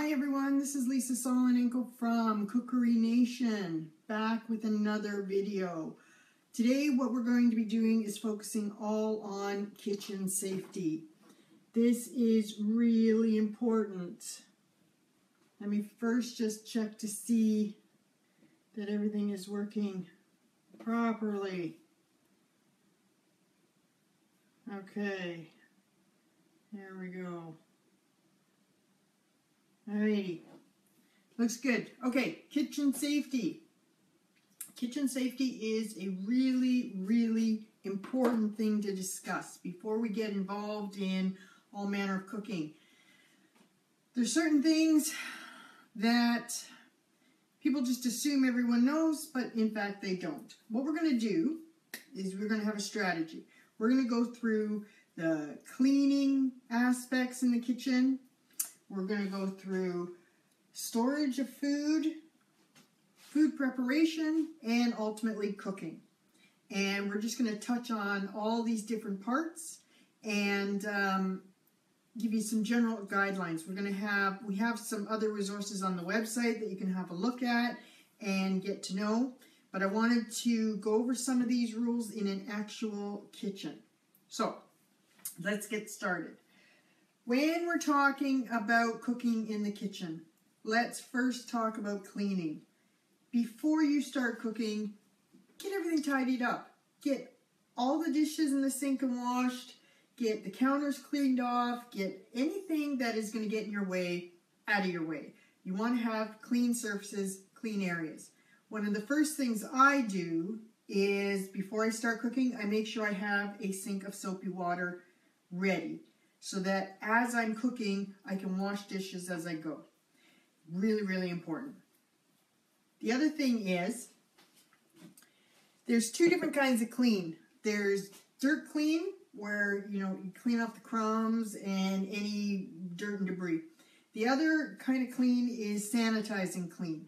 Hi everyone, this is Lisa Soloninko from Cookery Nation, back with another video. Today what we're going to be doing is focusing all on kitchen safety. This is really important. Let me first just check to see that everything is working properly. Okay, there we go. Alrighty. Looks good. Okay, kitchen safety. Kitchen safety is a really, really important thing to discuss before we get involved in all manner of cooking. There's certain things that people just assume everyone knows, but in fact they don't. What we're going to do is we're going to have a strategy. We're going to go through the cleaning aspects in the kitchen, we're going to go through storage of food, food preparation, and ultimately cooking. And we're just going to touch on all these different parts and um, give you some general guidelines. We're going to have, we have some other resources on the website that you can have a look at and get to know. But I wanted to go over some of these rules in an actual kitchen. So, let's get started. When we're talking about cooking in the kitchen, let's first talk about cleaning. Before you start cooking, get everything tidied up. Get all the dishes in the sink and washed, get the counters cleaned off, get anything that is going to get in your way out of your way. You want to have clean surfaces, clean areas. One of the first things I do is before I start cooking, I make sure I have a sink of soapy water ready so that as I'm cooking, I can wash dishes as I go. Really, really important. The other thing is, there's two different kinds of clean. There's dirt clean, where you know you clean off the crumbs and any dirt and debris. The other kind of clean is sanitizing clean.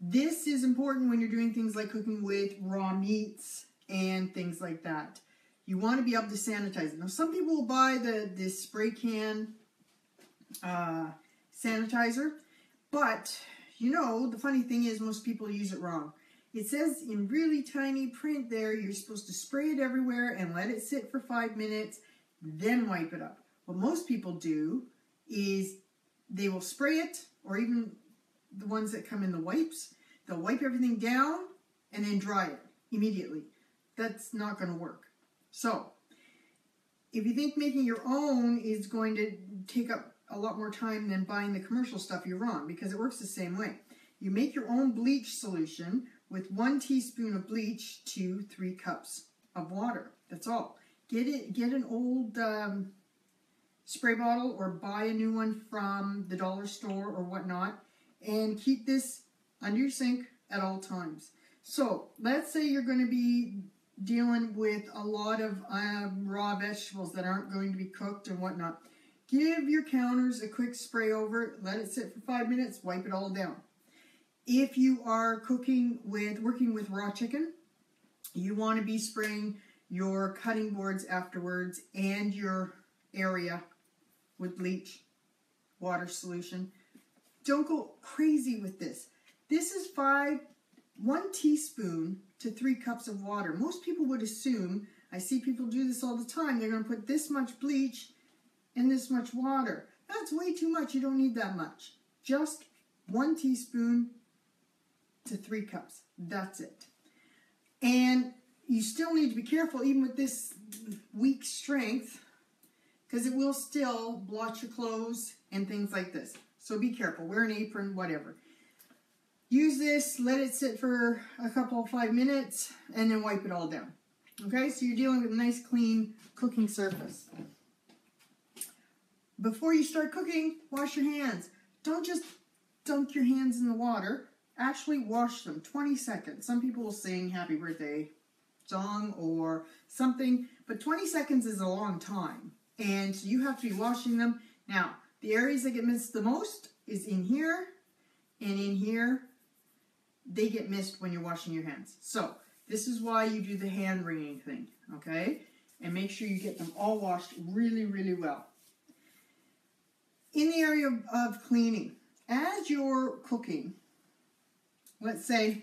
This is important when you're doing things like cooking with raw meats and things like that. You want to be able to sanitize it. Now, some people will buy the this spray can uh, sanitizer, but you know, the funny thing is most people use it wrong. It says in really tiny print there, you're supposed to spray it everywhere and let it sit for five minutes, then wipe it up. What most people do is they will spray it, or even the ones that come in the wipes, they'll wipe everything down and then dry it immediately. That's not going to work. So, if you think making your own is going to take up a lot more time than buying the commercial stuff, you're wrong because it works the same way. You make your own bleach solution with one teaspoon of bleach to three cups of water. That's all. Get it. Get an old um, spray bottle or buy a new one from the dollar store or whatnot, and keep this under your sink at all times. So let's say you're going to be dealing with a lot of um, raw vegetables that aren't going to be cooked and whatnot. Give your counters a quick spray over, let it sit for five minutes, wipe it all down. If you are cooking with, working with raw chicken, you want to be spraying your cutting boards afterwards and your area with bleach water solution. Don't go crazy with this. This is five, one teaspoon to three cups of water. Most people would assume, I see people do this all the time, they're going to put this much bleach in this much water. That's way too much. You don't need that much. Just one teaspoon to three cups. That's it. And you still need to be careful, even with this weak strength, because it will still blotch your clothes and things like this. So be careful. Wear an apron, whatever. Use this, let it sit for a couple, of five minutes, and then wipe it all down. Okay, so you're dealing with a nice, clean cooking surface. Before you start cooking, wash your hands. Don't just dunk your hands in the water. Actually wash them 20 seconds. Some people will sing happy birthday song or something, but 20 seconds is a long time. And you have to be washing them. Now, the areas that get missed the most is in here and in here they get missed when you're washing your hands. So this is why you do the hand wringing thing, okay? And make sure you get them all washed really, really well. in the area of, cleaning, as you're cooking, let's say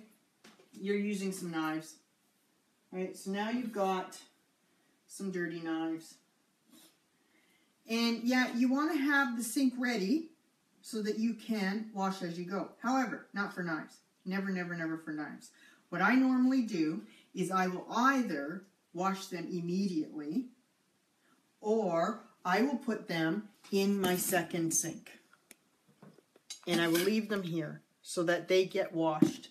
you're using some knives. Right, so now you've got some dirty knives. And yeah, you want to have the sink ready so that you can wash as you go. However, not for knives. Never, never, never for knives. What I normally do is I will either wash them immediately or I will put them in my second sink. And I will leave them here so that they get washed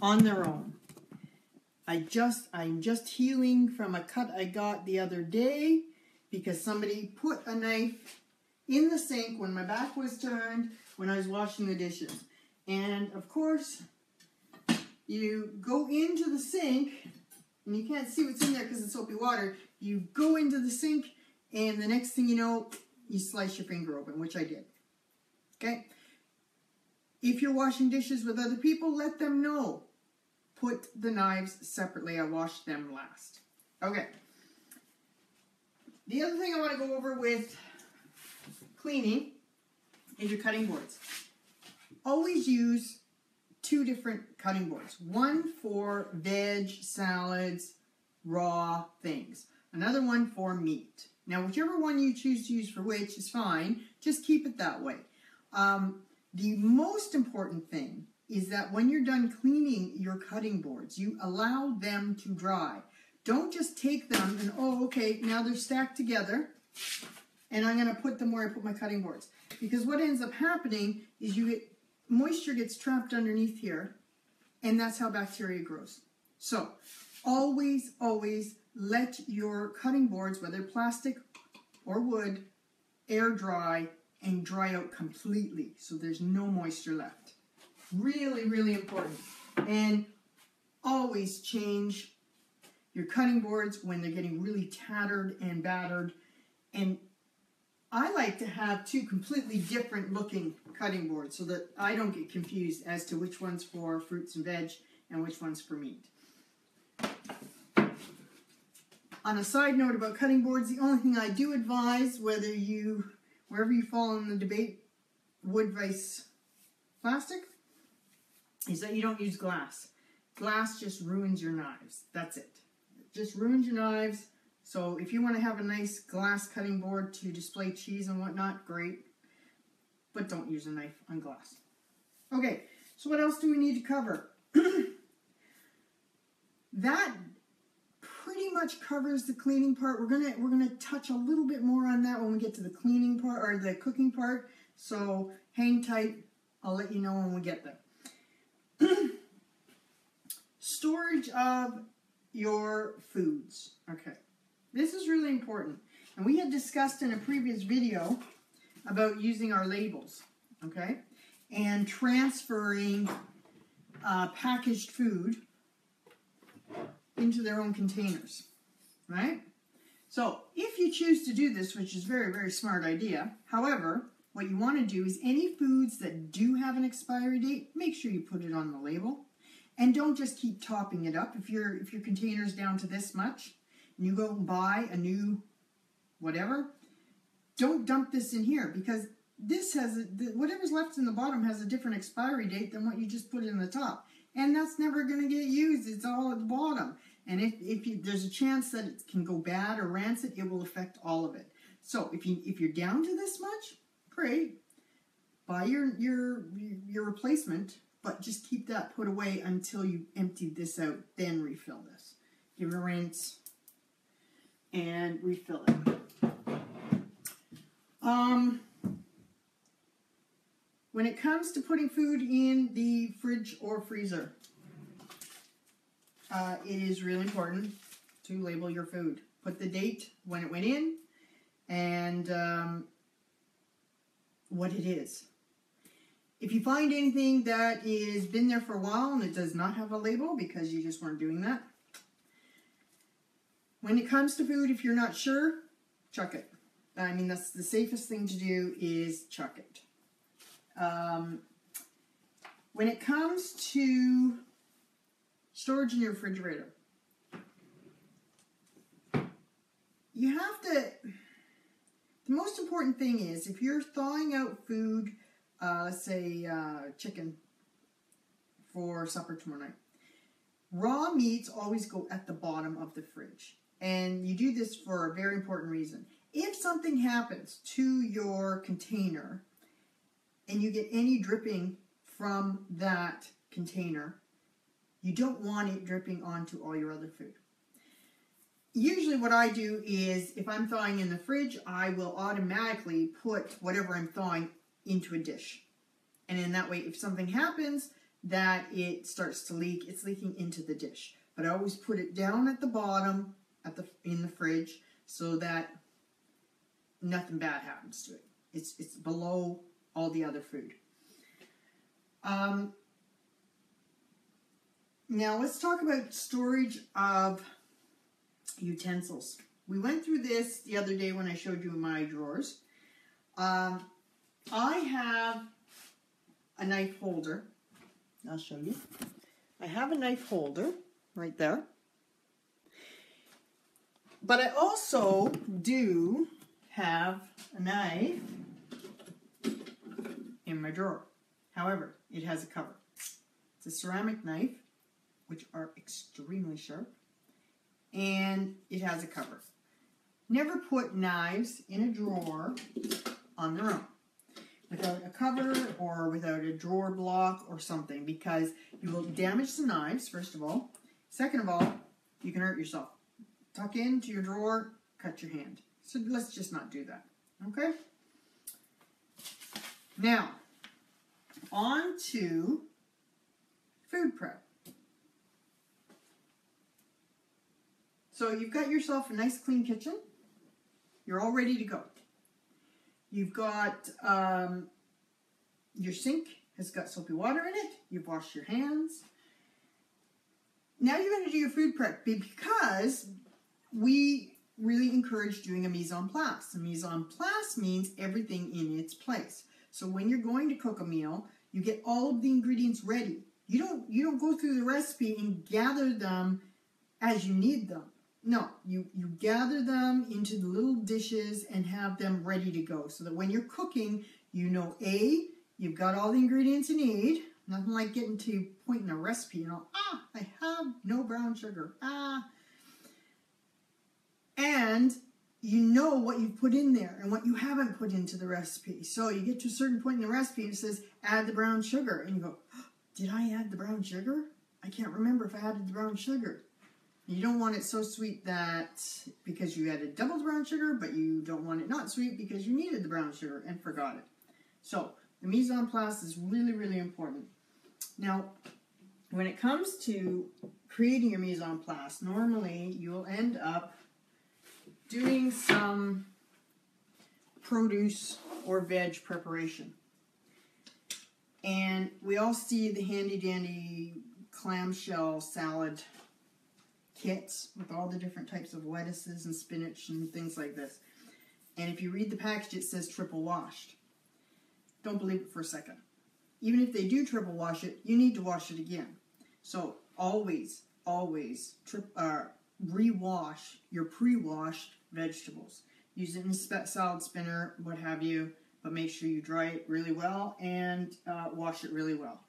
on their own. I just I'm just healing from a cut I got the other day because somebody put a knife in the sink when my back was turned when I was washing the dishes. And of course, you go into the sink and you can't see what's in there because it's soapy water. You go into the sink and the next thing you know, you slice your finger open, which I did. Okay? If you're washing dishes with other people, let them know put the knives separately. I washed them last. Okay. The other thing I want to go over with cleaning is your cutting boards. Always use two different cutting boards. One for veg, salads, raw things. Another one for meat. Now, whichever one you choose to use for which is fine. Just keep it that way. Um, the most important thing is that when you're done cleaning your cutting boards, you allow them to dry. Don't just take them and, oh, okay, now they're stacked together, and I'm going to put them where I put my cutting boards. Because what ends up happening is you get, moisture gets trapped underneath here, and that's how bacteria grows. So, always, always let your cutting boards, whether plastic or wood, air dry and dry out completely so there's no moisture left. Really, really important. And always change your cutting boards when they're getting really tattered and battered. And I like to have two completely different looking cutting boards so that I don't get confused as to which one's for fruits and veg and which one's for meat. On a side note about cutting boards, the only thing I do advise, whether you, wherever you fall in the debate, wood versus plastic, is that you don't use glass. Glass just ruins your knives. That's it. It just ruins your knives. So if you want to have a nice glass cutting board to display cheese and whatnot, great. But don't use a knife on glass. Okay, so what else do we need to cover? that pretty much covers the cleaning part. We're gonna we're gonna touch a little bit more on that when we get to the cleaning part or the cooking part. So hang tight. I'll let you know when we get there. Storage of your foods. Okay, this is really important. And we had discussed in a previous video about using our labels, okay, and transferring uh, packaged food into their own containers, right? So if you choose to do this, which is very, very smart idea, however, what you want to do is any foods that do have an expiry date, make sure you put it on the label. And don't just keep topping it up. If your if your container's down to this much, and you go and buy a new whatever, don't dump this in here because this has a, whatever's left in the bottom has a different expiry date than what you just put in the top. And that's never going to get used. It's all at the bottom. And if, if you, there's a chance that it can go bad or rancid, it will affect all of it. So if you if you're down to this much, great. Buy your your your replacement, but just keep that put away until you empty this out. Then refill this. Give it a rinse and refill it. Um, when it comes to putting food in the fridge or freezer, uh, it is really important to label your food. Put the date when it went in and um, what it is. If you find anything that is been there for a while and it does not have a label because you just weren't doing that, when it comes to food, if you're not sure, chuck it. I mean, that's the safest thing to do is chuck it. Um, when it comes to storage in your refrigerator, you have to The most important thing is if you're thawing out food, uh, say uh, chicken for supper tomorrow night, raw meats always go at the bottom of the fridge. And you do this for a very important reason. If something happens to your container and you get any dripping from that container, you don't want it dripping onto all your other food. Usually what I do is if I'm thawing in the fridge, I will automatically put whatever I'm thawing into a dish. And in that way, if something happens that it starts to leak, it's leaking into the dish. But I always put it down at the bottom at the in the fridge so that nothing bad happens to it. It's it's below all the other food. Um, now let's talk about storage of utensils. We went through this the other day when I showed you my drawers. Um, I have a knife holder. I'll show you. I have a knife holder right there. But I also do have a knife in my drawer. However, it has a cover. It's a ceramic knife, which are extremely sharp, and it has a cover. Never put knives in a drawer on their own without a cover or without a drawer block or something because you will damage the knives, first of all. Second of all, you can hurt yourself. Tuck into your drawer, cut your hand. So let's just not do that. Okay? Now, on to food prep. So you've got yourself a nice clean kitchen. You're all ready to go. You've got um, your sink has got soapy water in it. You've washed your hands. Now you're going to do your food prep because we really encourage doing a mise en place. A mise en place means everything in its place. So when you're going to cook a meal, you get all of the ingredients ready. You don't you don't go through the recipe and gather them as you need them. No, you, you gather them into the little dishes and have them ready to go so that when you're cooking, you know A, you've got all the ingredients you need. Nothing like getting to point in a recipe, you know, ah, I have no brown sugar. Ah, and you know what you've put in there and what you haven't put into the recipe. So you get to a certain point in the recipe and it says add the brown sugar and you go, did I add the brown sugar? I can't remember if I added the brown sugar. You don't want it so sweet that because you added double the brown sugar, but you don't want it not sweet because you needed the brown sugar and forgot it. So the mise en place is really, really important. Now, when it comes to creating your mise en place, normally you'll end up doing some produce or veg preparation. And we all see the handy dandy clamshell salad kits with all the different types of lettuces and spinach and things like this. And if you read the package, it says triple washed. Don't believe it for a second. Even if they do triple wash it, you need to wash it again. So always, always uh, rewash your pre-washed vegetables. Use it in a salad spinner, what have you, but make sure you dry it really well and uh, wash it really well.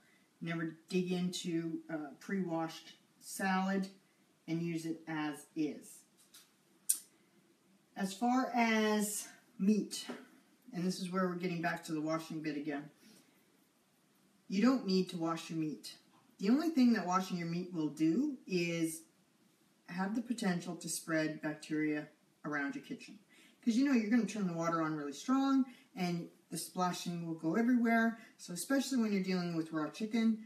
Never dig into uh, pre-washed salad and use it as is. As far as meat, and this is where we're getting back to the washing bit again, you don't need to wash your meat. The only thing that washing your meat will do is have the potential to spread bacteria around your kitchen. Because you know you're going to turn the water on really strong and the splashing will go everywhere. So especially when you're dealing with raw chicken,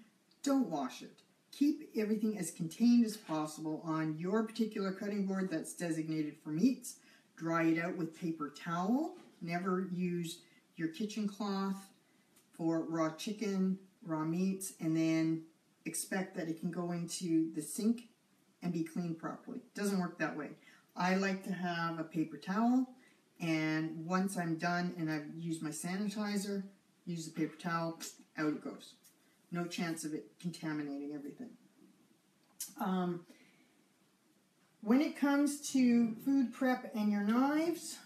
don't wash it. Keep everything as contained as possible on your particular cutting board that's designated for meats. Dry it out with paper towel. Never use your kitchen cloth for raw chicken, raw meats, and then expect that it can go into the sink and be cleaned properly. Doesn't work that way. I like to have a paper towel and once I'm done and I've used my sanitizer, use the paper towel, out it goes. No chance of it contaminating everything. Um, when it comes to food prep and your knives,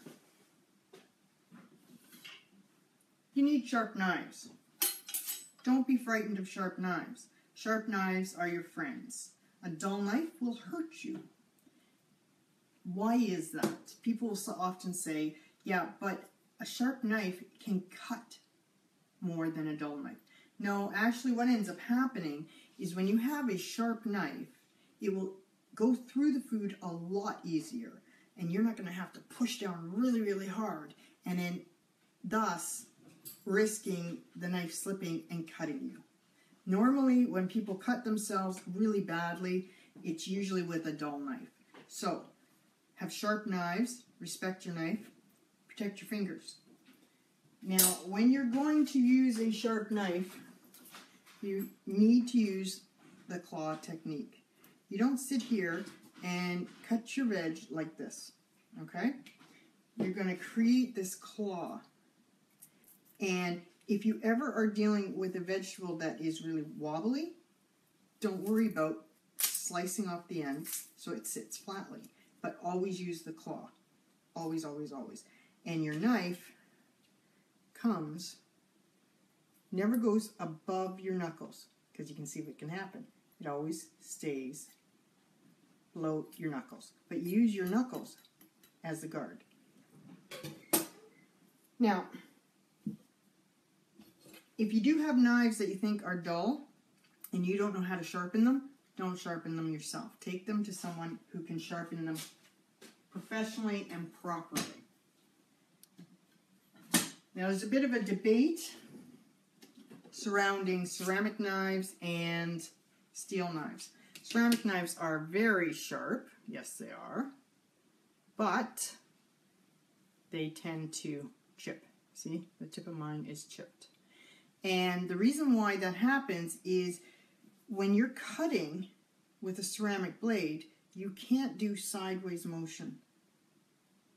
You need sharp knives. Don't be frightened of sharp knives. Sharp knives are your friends. A dull knife will hurt you. Why is that? People often say, yeah, but a sharp knife can cut more than a dull knife. No, actually what ends up happening is when you have a sharp knife, it will go through the food a lot easier and you're not going to have to push down really, really hard and then thus risking the knife slipping and cutting you. Normally, when people cut themselves really badly, it's usually with a dull knife. So, have sharp knives, respect your knife, protect your fingers. Now, when you're going to use a sharp knife, you need to use the claw technique. You don't sit here and cut your veg like this, okay? You're going to create this claw. And if you ever are dealing with a vegetable that is really wobbly, don't worry about slicing off the end so it sits flatly. But always use the claw. Always, always, always. And your knife comes, never goes above your knuckles because you can see what can happen. It always stays below your knuckles. But use your knuckles as the guard. Now, if you do have knives that you think are dull and you don't know how to sharpen them, don't sharpen them yourself. Take them to someone who can sharpen them professionally and properly. Now, there's a bit of a debate surrounding ceramic knives and steel knives. Ceramic knives are very sharp. Yes, they are. But they tend to chip. See, the tip of mine is chipped. And the reason why that happens is when you're cutting with a ceramic blade, you can't do sideways motion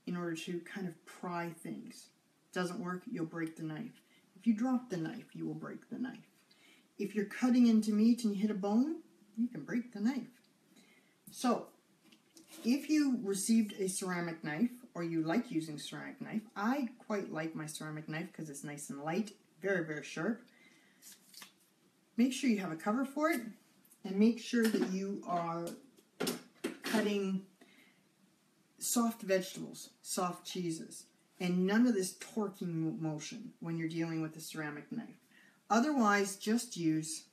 in order to kind of pry things. It doesn't work, you'll break the knife. If you drop the knife, you will break the knife. If you're cutting into meat and you hit a bone, you can break the knife. So, if you received a ceramic knife or you like using ceramic knife, I quite like my ceramic knife because it's nice and light, very, very sharp. Make sure you have a cover for it and make sure that you are cutting soft vegetables, soft cheeses, and none of this torquing motion when you're dealing with a ceramic knife. Otherwise, just use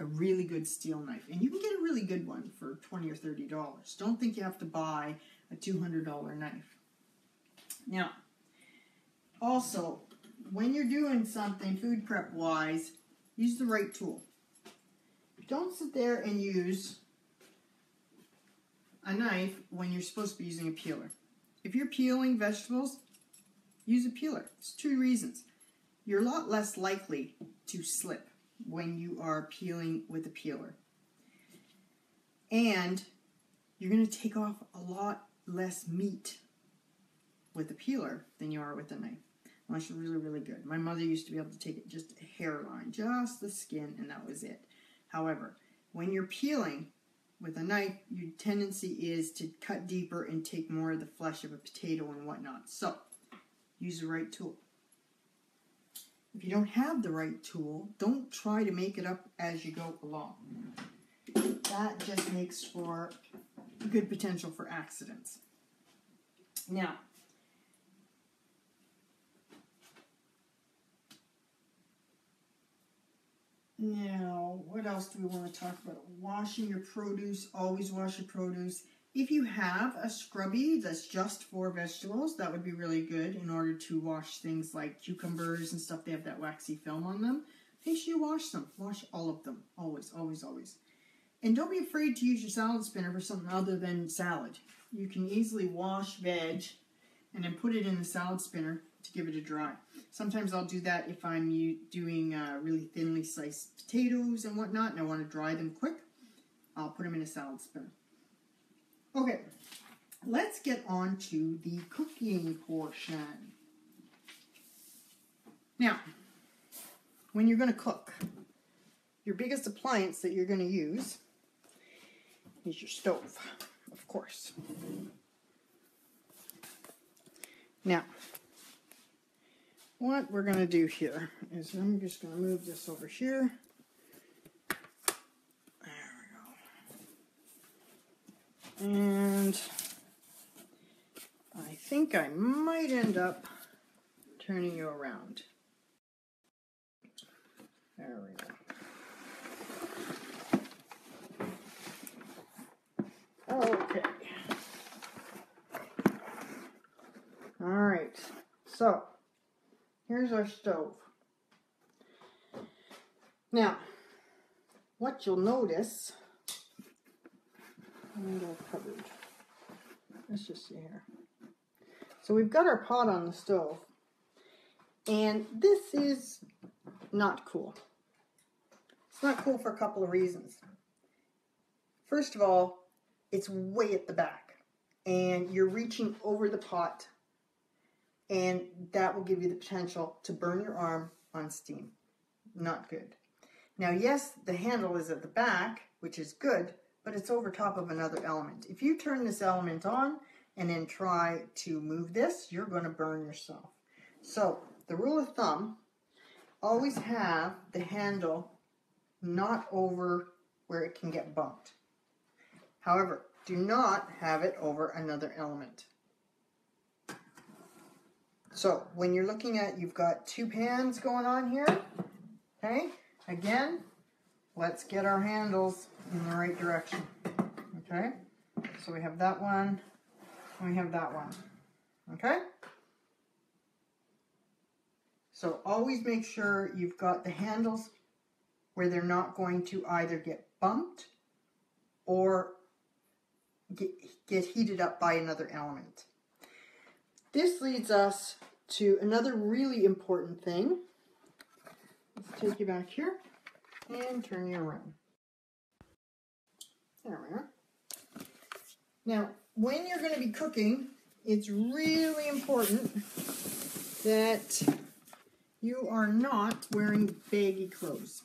a really good steel knife. And you can get a really good one for 20 or $30. Don't think you have to buy a $200 knife. Now, also, when you're doing something food prep wise, use the right tool. Don't sit there and use a knife when you're supposed to be using a peeler. If you're peeling vegetables, use a peeler. It's two reasons. You're a lot less likely to slip when you are peeling with a peeler. And you're going to take off a lot less meat with a peeler than you are with a knife. Unless you're really, really good. My mother used to be able to take it just a hairline, just the skin, and that was it. However, when you're peeling with a knife, your tendency is to cut deeper and take more of the flesh of a potato and whatnot. So, use the right tool. If you don't have the right tool, don't try to make it up as you go along. That just makes for good potential for accidents. Now, now, what else do we want to talk about? Washing your produce, always wash your produce. If you have a scrubby that's just for vegetables, that would be really good in order to wash things like cucumbers and stuff. They have that waxy film on them. Make sure you wash them. Wash all of them. Always, always, always. And don't be afraid to use your salad spinner for something other than salad. You can easily wash veg and then put it in the salad spinner to give it a dry. Sometimes I'll do that if I'm doing uh, really thinly sliced potatoes and whatnot and I want to dry them quick. I'll put them in a salad spinner. Okay, let's get on to the cooking portion. Now, when you're going to cook, your biggest appliance that you're going to use is your stove, of course. Now, what we're going to do here is I'm just going to move this over here. There we go. And I think I might end up turning you around. There we go. Okay. All right. So, here's our stove. Now, what you'll notice, window covered. Let's just see here. So we've got our pot on the stove, and this is not cool. It's not cool for a couple of reasons. First of all, it's way at the back, and you're reaching over the pot, and that will give you the potential to burn your arm on steam. Not good. Now, yes, the handle is at the back, which is good, but it's over top of another element. If you turn this element on and then try to move this, you're going to burn yourself. So, the rule of thumb, always have the handle not over where it can get bumped. However, do not have it over another element. So when you're looking at, you've got two pans going on here, okay? Again, let's get our handles in the right direction, okay? So we have that one, and we have that one, okay? So always make sure you've got the handles where they're not going to either get bumped or get, get heated up by another element. This leads us to another really important thing. Let's take you back here and turn you around. There we are. Now, when you're going to be cooking, it's really important that you are not wearing baggy clothes.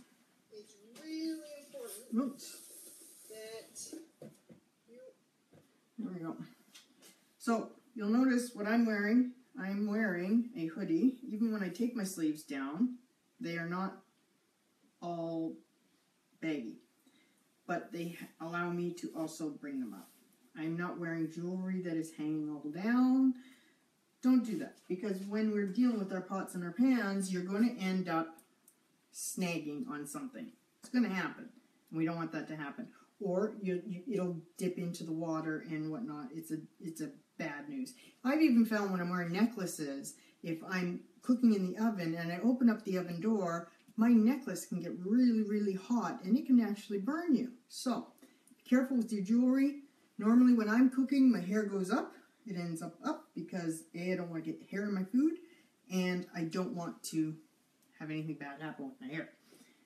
It's really important Oops. that you. There we go. So you'll notice what I'm wearing. I'm wearing a hoodie. Even when I take my sleeves down, they are not all baggy, but they allow me to also bring them up. I'm not wearing jewelry that is hanging all down. Don't do that because when we're dealing with our pots and our pans, you're going to end up snagging on something. It's going to happen. We don't want that to happen. Or you, you, it'll dip into the water and whatnot. It's a it's a bad news. I've even found when I'm wearing necklaces, if I'm cooking in the oven and I open up the oven door, my necklace can get really really hot and it can actually burn you. So be careful with your jewelry. Normally when I'm cooking, my hair goes up it ends up up because A, I don't want to get hair in my food, and I don't want to have anything bad happen with my hair.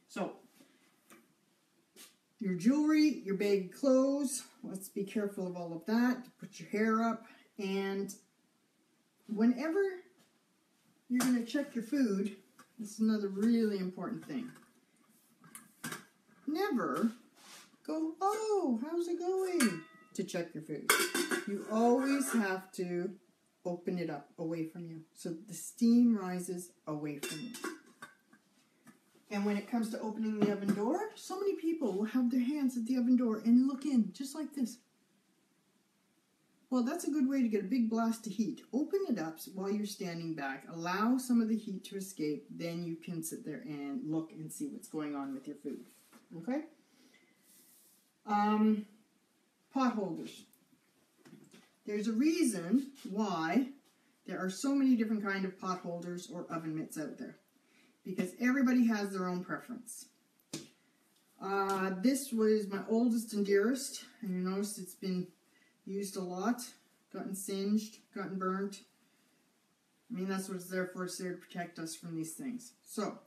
So, your jewelry, your bag clothes, let's be careful of all of that. Put your hair up, and whenever you're going to check your food, this is another really important thing. Never go, oh, how's it going? To check your food you always have to open it up away from you. So the steam rises away from you. And when it comes to opening the oven door, so many people will have their hands at the oven door and look in just like this. Well, that's a good way to get a big blast of heat. Open it up while you're standing back. Allow some of the heat to escape. Then you can sit there and look and see what's going on with your food. Okay? Um, pot holders. There's a reason why there are so many different kind of pot holders or oven mitts out there. Because everybody has their own preference. Uh, this was my oldest and dearest. And you notice it's been used a lot. Gotten singed, gotten burnt. I mean, that's what it's there for. It's there to protect us from these things. So,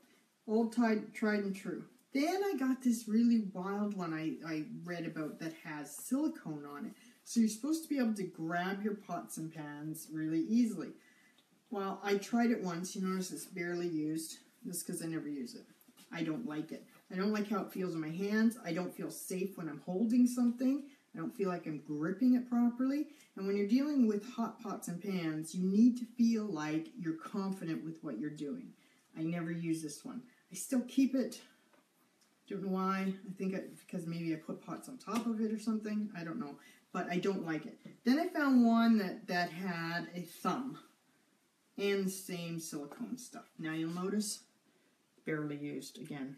old tried, tried and true. Then I got this really wild one I, I read about that has silicone on it. So you're supposed to be able to grab your pots and pans really easily. Well, I tried it once. You notice it's barely used. This because I never use it. I don't like it. I don't like how it feels in my hands. I don't feel safe when I'm holding something. I don't feel like I'm gripping it properly. And when you're dealing with hot pots and pans, you need to feel like you're confident with what you're doing. I never use this one. I still keep it. Don't know why. I think I, because maybe I put pots on top of it or something. I don't know. But I don't like it. Then I found one that, that had a thumb and the same silicone stuff. Now you'll notice, barely used again.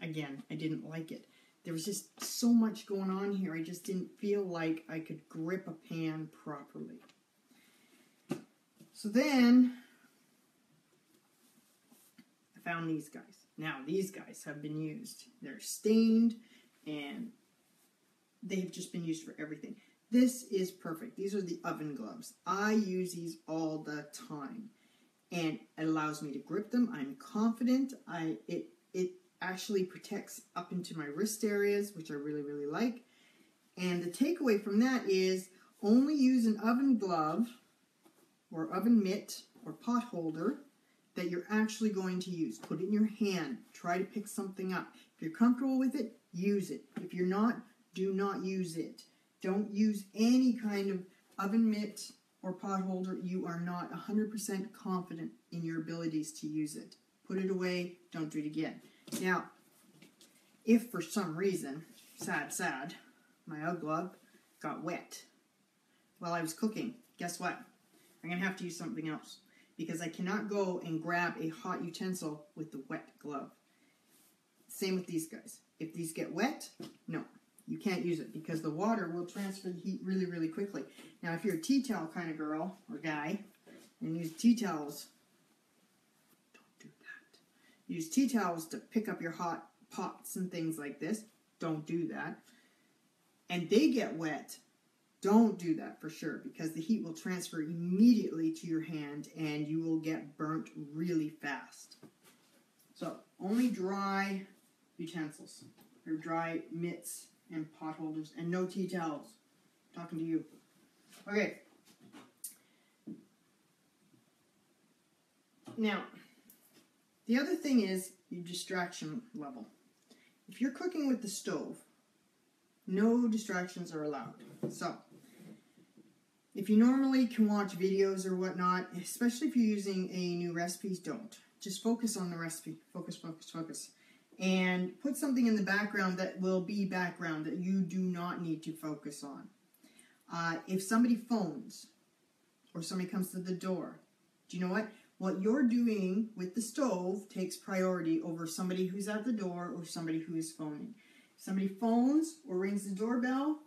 Again, I didn't like it. There was just so much going on here. I just didn't feel like I could grip a pan properly. So then I found these guys. Now these guys have been used. They're stained and they've just been used for everything. This is perfect. These are the oven gloves. I use these all the time and it allows me to grip them. I'm confident. I it it actually protects up into my wrist areas, which I really really like. And the takeaway from that is only use an oven glove or oven mitt or pot holder that you're actually going to use. Put it in your hand. Try to pick something up. If you're comfortable with it, use it. If you're not, do not use it. Don't use any kind of oven mitt or pot holder, you are not 100% confident in your abilities to use it. Put it away, don't do it again. Now, if for some reason, sad, sad, my UGG glove got wet while I was cooking, guess what? I'm going to have to use something else because I cannot go and grab a hot utensil with the wet glove. Same with these guys. If these get wet, no, you can't use it because the water will transfer the heat really, really quickly. Now, if you're a tea towel kind of girl or guy and use tea towels, don't do that. Use tea towels to pick up your hot pots and things like this. Don't do that. And they get wet. Don't do that for sure because the heat will transfer immediately to your hand and you will get burnt really fast. So, only dry utensils or dry mitts and potholders and no tea towels. I'm talking to you. Okay. Now, the other thing is your distraction level. If you're cooking with the stove, no distractions are allowed. So, if you normally can watch videos or whatnot, especially if you're using a new recipe, don't. Just focus on the recipe. Focus, focus, focus and put something in the background that will be background that you do not need to focus on. Uh, if somebody phones or somebody comes to the door, do you know what? What you're doing with the stove takes priority over somebody who's at the door or somebody who is phoning. If somebody phones or rings the doorbell,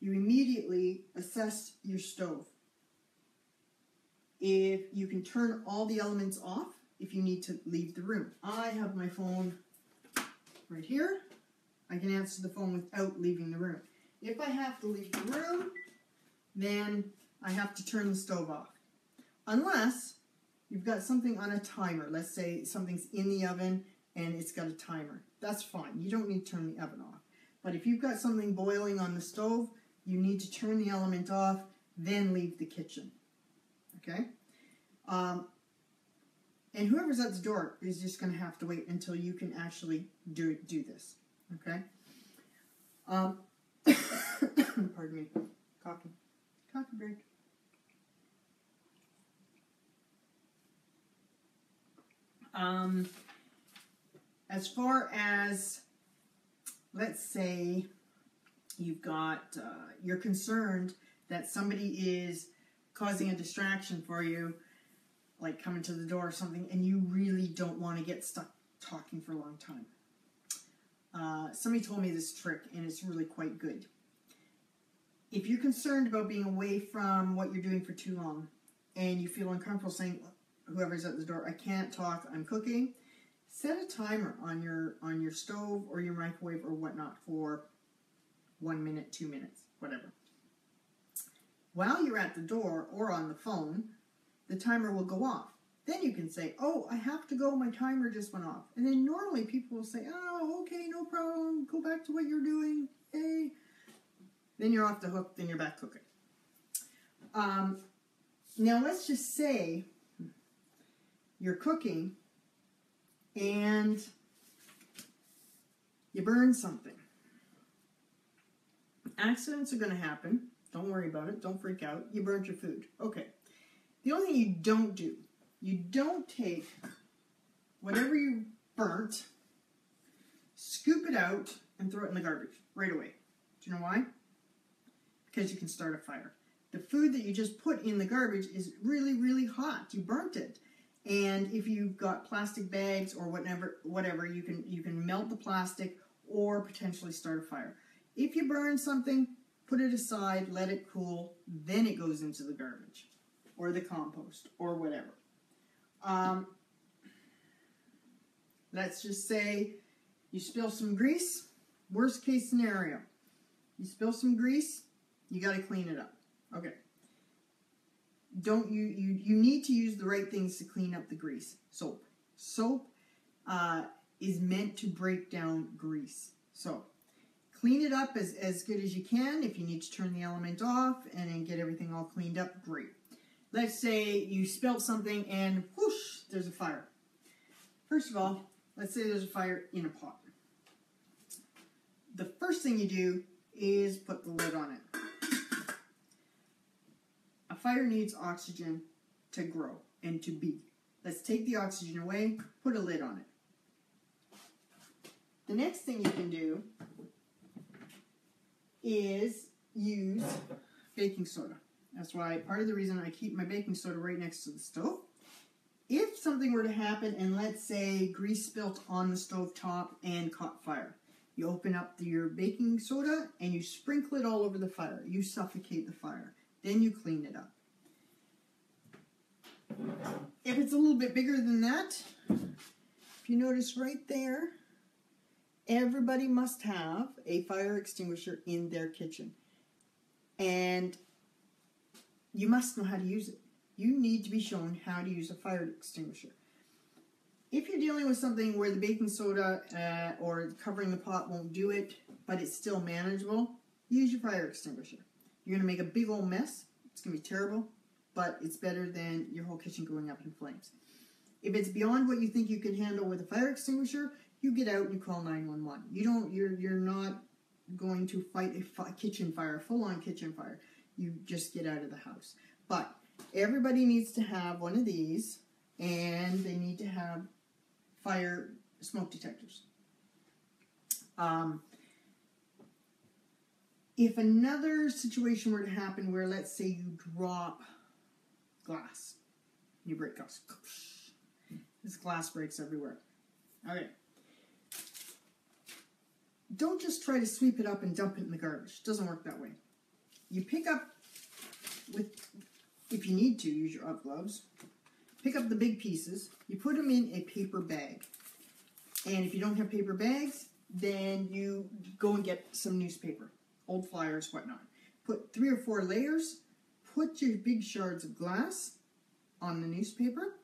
you immediately assess your stove. If you can turn all the elements off, if you need to leave the room. I have my phone right here. I can answer the phone without leaving the room. If I have to leave the room, then I have to turn the stove off. Unless you've got something on a timer. Let's say something's in the oven and it's got a timer. That's fine. You don't need to turn the oven off. But if you've got something boiling on the stove, you need to turn the element off, then leave the kitchen. Okay? Um, and whoever's at the door is just going to have to wait until you can actually do do this. Okay. Um, pardon me. Coffee. Coffee break. Um, as far as, let's say, you've got, uh, you're concerned that somebody is causing a distraction for you like coming to the door or something, and you really don't want to get stuck talking for a long time. Uh, somebody told me this trick, and it's really quite good. If you're concerned about being away from what you're doing for too long, and you feel uncomfortable saying, "Whoever's at the door, I can't talk. I'm cooking," set a timer on your on your stove or your microwave or whatnot for one minute, two minutes, whatever. While you're at the door or on the phone, the timer will go off. Then you can say, oh, I have to go, my timer just went off. And then normally people will say, oh, okay, no problem, go back to what you're doing, hey. Then you're off the hook, then you're back cooking. Um, now let's just say you're cooking and you burn something. accidents are going to happen. Don't worry about it. Don't freak out. You burnt your food. Okay. The only thing you don't do, you don't take whatever you burnt, scoop it out, and throw it in the garbage right away. Do you know why? Because you can start a fire. The food that you just put in the garbage is really, really hot. You burnt it. And if you've got plastic bags or whatever, whatever, you can you can melt the plastic or potentially start a fire. If you burn something, put it aside, let it cool, then it goes into the garbage or the compost or whatever. Um, let's just say you spill some grease, worst case scenario. You spill some grease, you got to clean it up. Okay. Don't you, you you need to use the right things to clean up the grease. Soap. Soap uh, is meant to break down grease. So clean it up as, as good as you can. If you need to turn the element off and then get everything all cleaned up, great. Let's say you spilled something and whoosh, there's a fire. First of all, let's say there's a fire in a pot. The first thing you do is put the lid on it. A fire needs oxygen to grow and to be. Let's take the oxygen away, put a lid on it. The next thing you can do is use baking soda. That's why part of the reason I keep my baking soda right next to the stove. If something were to happen and let's say grease spilt on the stove top and caught fire, you open up the, your baking soda and you sprinkle it all over the fire. You suffocate the fire. Then you clean it up. If it's a little bit bigger than that, if you notice right there, everybody must have a fire extinguisher in their kitchen. And you must know how to use it. You need to be shown how to use a fire extinguisher. If you're dealing with something where the baking soda uh, or covering the pot won't do it, but it's still manageable, use your fire extinguisher. You're going to make a big old mess. It's going to be terrible, but it's better than your whole kitchen going up in flames. If it's beyond what you think you can handle with a fire extinguisher, you get out and you call 911. You don't you're you're not going to fight a fi- kitchen fire, full-on kitchen fire. You just get out of the house. But everybody needs to have one of these and they need to have fire smoke detectors. Um, if another situation were to happen where, let's say, you drop glass, you break glass, this glass breaks everywhere. Okay. Don't just try to sweep it up and dump it in the garbage. It doesn't work that way. You pick up with, if you need to, use your UGG gloves. Pick up the big pieces. You put them in a paper bag. And if you don't have paper bags, then you go and get some newspaper, old flyers, whatnot. Put three or four layers. Put your big shards of glass on the newspaper.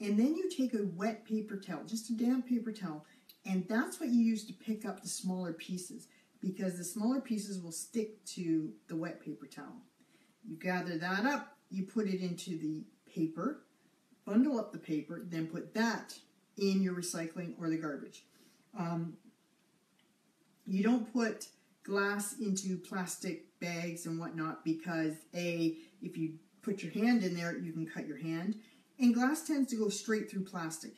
And then you take a wet paper towel, just a damp paper towel, and that's what you use to pick up the smaller pieces because the smaller pieces will stick to the wet paper towel. You gather that up, you put it into the paper, bundle up the paper, then put that in your recycling or the garbage. Um, you don't put glass into plastic bags and whatnot because A, if you put your hand in there, you can cut your hand. And glass tends to go straight through plastic.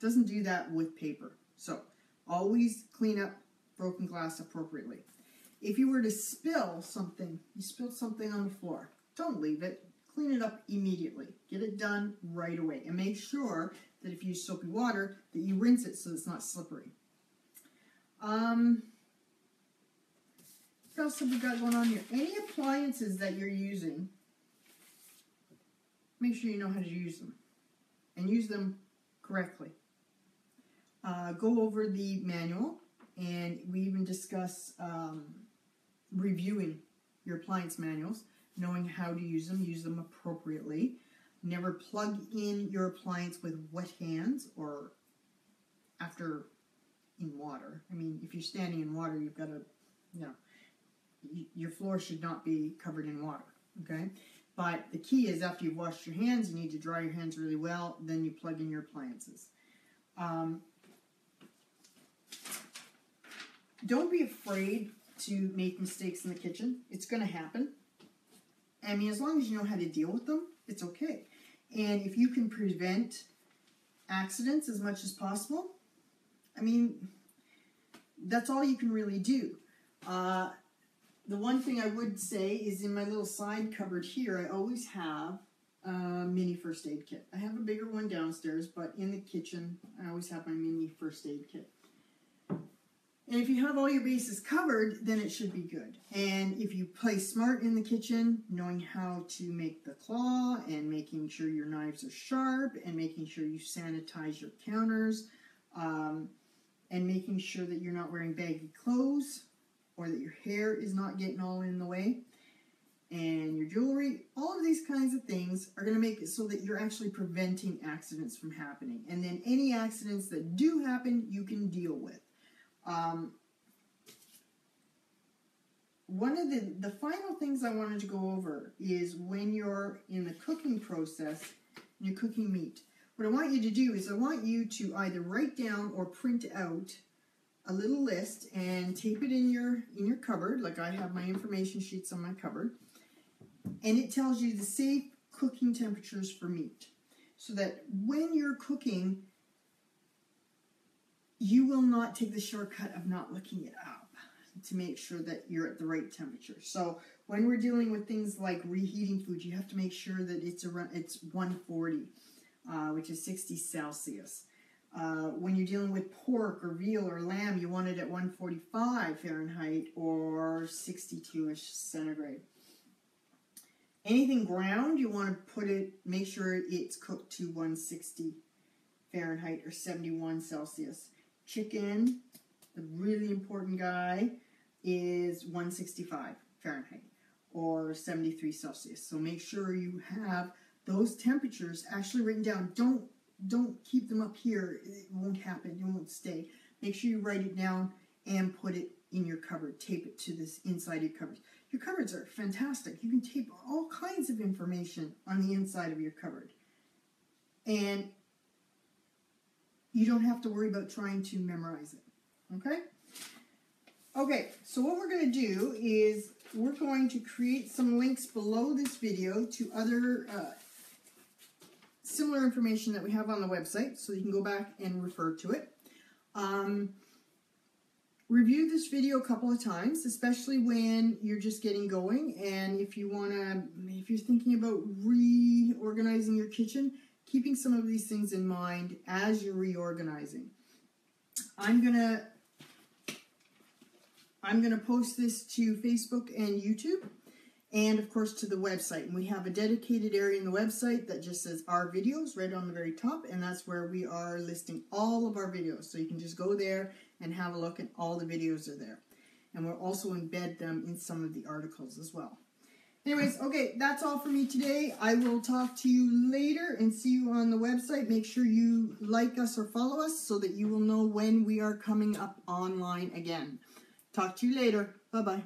Doesn't do that with paper. So always clean up broken glass appropriately. If you were to spill something, you spilled something on the floor, don't leave it. Clean it up immediately. Get it done right away. And make sure that if you use soapy water, that you rinse it so it's not slippery. Um, what else have we got going on here? Any appliances that you're using, make sure you know how to use them. And use them correctly. Uh, go over the manual, and we even discuss um, reviewing your appliance manuals, knowing how to use them, use them appropriately. Never plug in your appliance with wet hands or after in water. I mean, if you're standing in water, you've got to, you know, your floor should not be covered in water, okay? But the key is after you've washed your hands, you need to dry your hands really well, then you plug in your appliances. Um, don't be afraid to make mistakes in the kitchen. It's going to happen. I mean, as long as you know how to deal with them, it's okay. And if you can prevent accidents as much as possible, I mean, that's all you can really do. Uh, the one thing I would say is in my little side cupboard here, I always have a mini first aid kit. I have a bigger one downstairs, but in the kitchen, I always have my mini first aid kit. And if you have all your bases covered, then it should be good. And if you play smart in the kitchen, knowing how to make the claw and making sure your knives are sharp and making sure you sanitize your counters um, and making sure that you're not wearing baggy clothes or that your hair is not getting all in the way and your jewelry, all of these kinds of things are going to make it so that you're actually preventing accidents from happening. And then any accidents that do happen, you can deal with. Um, one of the, the final things I wanted to go over is when you're in the cooking process, you're cooking meat. What I want you to do is I want you to either write down or print out a little list and tape it in your in your cupboard, like I have my information sheets on my cupboard. And it tells you the safe cooking temperatures for meat. So that when you're cooking, you will not take the shortcut of not looking it up to make sure that you're at the right temperature. So when we're dealing with things like reheating food, you have to make sure that it's around it's 140, uh, which is 60 Celsius. Uh, when you're dealing with pork or veal or lamb, you want it at 145 Fahrenheit or 62ish centigrade. Anything ground, you want to put it, make sure it's cooked to 160 Fahrenheit or 71 Celsius. Chicken, the really important guy, is 165 Fahrenheit or 73 Celsius. So make sure you have those temperatures actually written down. Don't don't keep them up here. It won't happen. It won't stay. Make sure you write it down and put it in your cupboard. Tape it to this inside of your cupboard. Your cupboards are fantastic. You can tape all kinds of information on the inside of your cupboard. And you don't have to worry about trying to memorize it. Okay? Okay, so what we're going to do is we're going to create some links below this video to other uh, similar information that we have on the website so you can go back and refer to it. Um, review this video a couple of times, especially when you're just getting going and if you want to, if you're thinking about reorganizing your kitchen, keeping some of these things in mind as you're reorganizing. I'm gonna I'm gonna post this to Facebook and YouTube and of course to the website. And we have a dedicated area in the website that just says our videos right on the very top and that's where we are listing all of our videos. So you can just go there and have a look and all the videos are there. And we'll also embed them in some of the articles as well. Anyways, okay, that's all for me today. I will talk to you later and see you on the website. Make sure you like us or follow us so that you will know when we are coming up online again. Talk to you later. Bye-bye.